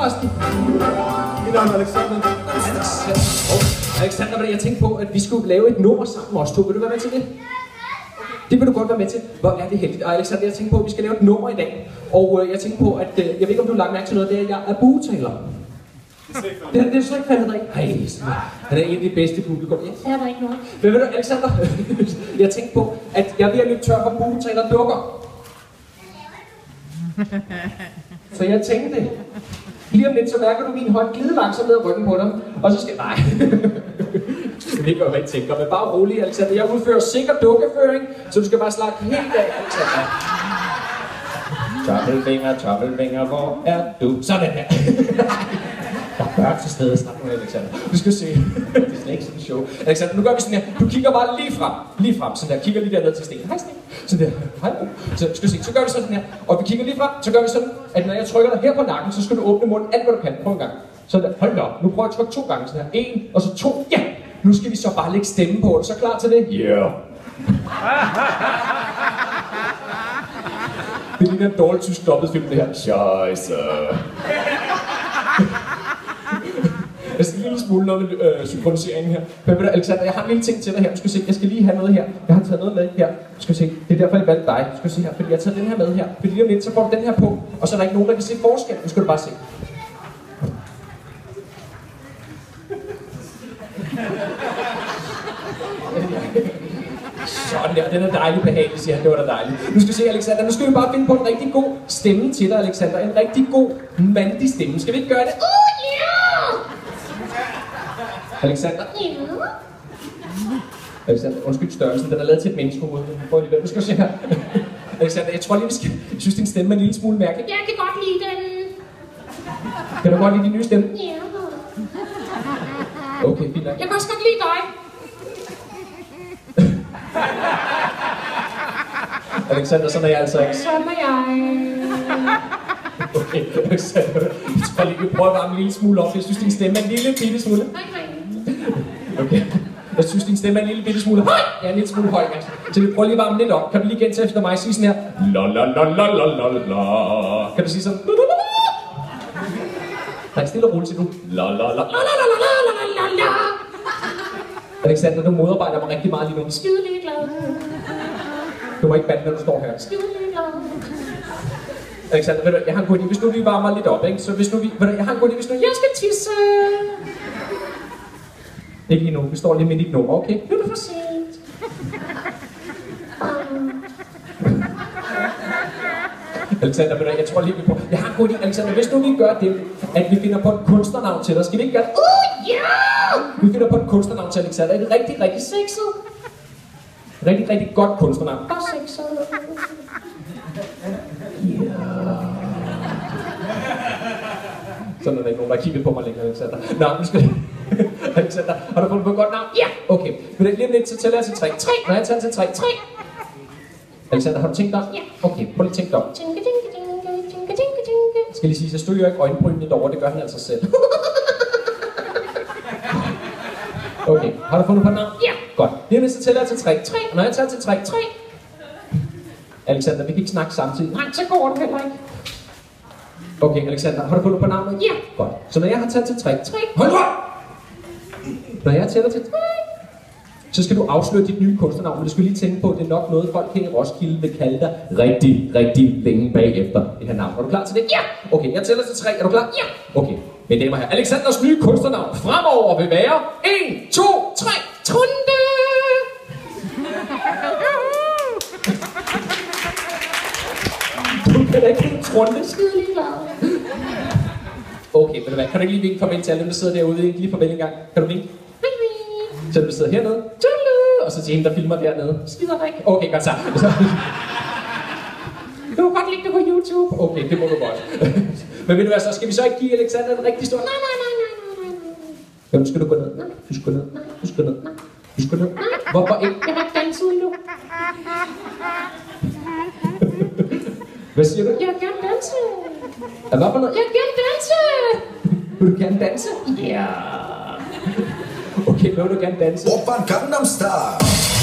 forresten? Mit navn er Alexander. Alexander, oh, Alexander, hvad er det, jeg tænkte på, at vi skulle lave et nummer sammen os to. Vil du være med til det? Det vil du godt være med til. Hvor er det heldigt. Og Alexander, jeg tænkte på, at vi skal lave et nummer i dag. Og øh, jeg tænkte på, at øh, jeg ved ikke, om du har lagt mærke til noget, det er, at jeg er buetaler. Det, det er så ikke faldet dig. Ej, sådan. han er en af de bedste publikum. Jeg er der ikke noget. Men ved du, Alexander, jeg tænkte på, at jeg er ved at løbe tør for buetaler dukker. Så jeg tænkte, lige om lidt, så mærker du min hånd glide langsomt ned ad ryggen på dig, og så skal... Nej. Jeg ved ikke, hvad jeg tænker, men bare rolig, Alexander. Jeg udfører sikker dukkeføring, så du skal bare slappe helt af, Alexander. Tommelfinger, tommelfinger, hvor er du? Sådan der. Der er børn til stede, snak med Alexander. Du skal se. det er slet ikke sådan en show. Alexander, nu gør vi sådan her. Du kigger bare lige frem. Lige frem. Sådan der. Kigger lige derned til Sten. Hej Sten. Sådan der. Hej. Så skal vi se. Så gør vi sådan her. Og vi kigger lige frem. Så gør vi sådan, at når jeg trykker dig her på nakken, så skal du åbne munden alt, hvad du kan. Prøv en gang. Sådan der. Hold da op. Nu prøver jeg at trykke to gange sådan her. En, og så to. Ja. Nu skal vi så bare lægge stemme på. Er du så klar til det? Ja. Yeah. Det ligner en dårlig tysk dobbeltfilm, det her. Scheisse. Lille smule noget med øh, synkroniseringen her. Men ved du, Alexander, jeg har en lille ting til dig her. Du skal se, jeg skal lige have noget her. Jeg har taget noget med her. Du skal se, det er derfor, jeg valgte dig. Du skal se her, fordi jeg har taget den her med her. Fordi lige om lidt, så får du den her på, og så er der ikke nogen, der kan se forskel. Nu skal du bare se. Sådan der, den er dejlig behagelig, siger han. Det var da dejligt. Nu skal vi se, Alexander. Nu skal vi bare finde på en rigtig god stemme til dig, Alexander. En rigtig god mandig stemme. Skal vi ikke gøre det? Uh, yeah! Alexander. Alexander, undskyld størrelsen. Den er lavet til et menneskehoved. Prøv lige, nu skal se her. Alexander, jeg tror lige, vi skal... Jeg synes, din stemme er en lille smule mærkelig. Jeg kan godt lide den. Kan du godt lide din nye stemme? Ja. Okay, fint nok. Jeg kan også godt lide dig. Alexander, sådan er jeg altså ikke. Sådan er jeg. Okay, Alexander. Jeg tror lige, vi prøver at varme en lille smule op. Jeg synes, din stemme er en lille bitte smule. Nej. Okay. Jeg synes, din stemme er en lille bitte smule høj. Ja, en lille smule høj, Mads. Så vi prøver lige at varme lidt op. Kan du lige gentage efter mig og sige sådan her? La la la la la la la. Kan du sige sådan? La, la, la, la. Nej, stille og roligt til du. La la la la la la la la la la la. Alexander, du modarbejder mig rigtig meget lige nu. Skide ligeglad. Du må ikke bande, når du står her. Skide ligeglad. Alexander, ved du, jeg har en god idé. Hvis nu vi varmer lidt op, ikke? Så hvis nu vi... Ved du, jeg har en god idé. Hvis nu jeg skal tisse... Ikke lige nu. Vi står lige midt i nummer, okay? Nu er det for sent. Alexander, ved du, jeg tror lige, vi prøver. Jeg har en god idé, Alexander. Hvis nu vi gør det, at vi finder på et kunstnernavn til dig, skal vi ikke gøre det? Uh, yeah! Vi finder på et kunstnernavn til Alexander. Et rigtig, rigtig Sexet. Rigtig, rigtig godt kunstnernavn. Og sexet. Sådan er der ikke nogen, der har kigget på mig længere, Alexander. Nå, nu skal Alexander, har du fundet på et godt navn? Ja! Okay. Men lige om lidt, så tæller jeg til tre. Tre! Når jeg tæller til tre. Tre! Alexander, har du tænkt dig? Ja. Okay, prøv lige at tænke dig om. Tinke, tinke. Jeg skal lige sige, så stod jo ikke øjenbrynene derovre, det gør han altså selv. Okay, har du fundet på et navn? Ja. Godt. Lige lidt, så tæller jeg til tre. Tre. Og når jeg tæller til tre. Tre. Alexander, vi kan ikke snakke samtidig. Nej, så går det heller ikke. Okay, Alexander, har du fundet på navnet? Ja. Godt. Så når jeg har talt til tre. Tre. Hold op! Når jeg tæller til tre, så skal du afsløre dit nye kunstnernavn, men du skal lige tænke på, at det er nok noget, folk her i Roskilde vil kalde dig rigtig, rigtig længe bagefter det her navn. Er du klar til det? Ja. Okay, jeg tæller til tre. Er du klar? Ja. Okay, mine damer her. Alexanders nye kunstnernavn fremover vil være 1, 2, 3. Trunde. Du kan da ikke helt trunde. Skide ligeglad. Okay, men hvad, kan du ikke lige vinke farvel til alle dem, der sidder derude? Ikke lige farvel engang. Kan du vinke? Så der sidder hernede. Og så til hende, der filmer dernede. Skider ikke. Okay, godt så. Du kan godt lægge det på YouTube. Okay, det må du godt. Men ved du hvad, så skal vi så ikke give Alexander en rigtig stor... Nej, nej, nej, nej, nej, nej, nej. Ja, nu skal du gå ned. Du skal ned. Du skal ned. Du skal ned. Hvorfor ikke? Jeg har ikke danset endnu. Hvad siger du? Jeg vil gerne danse. Hvad for noget? Jeg vil gerne danse. Vil du gerne danse? Ja. Okay, Bodo can dance. Opern Gangnam Style.